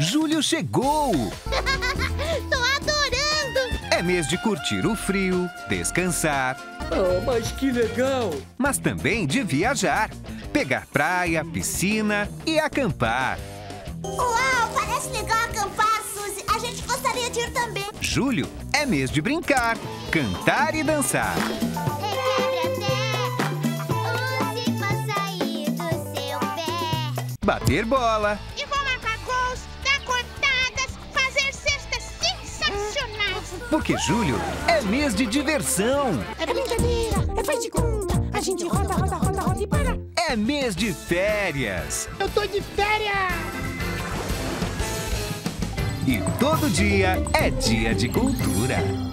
Julho chegou! Tô adorando! É mês de curtir o frio, descansar. Oh, mas que legal! Mas também de viajar, pegar praia, piscina e acampar. Uau, parece legal acampar, Suzy. A gente gostaria de ir também. Julho é mês de brincar, cantar e dançar. Use pra sair do seu pé. Bater bola, E porque julho é mês de diversão. É brincadeira, é faz de conta. A gente roda, roda, roda, roda e para. É mês de férias. Eu tô de férias! E todo dia é dia de cultura.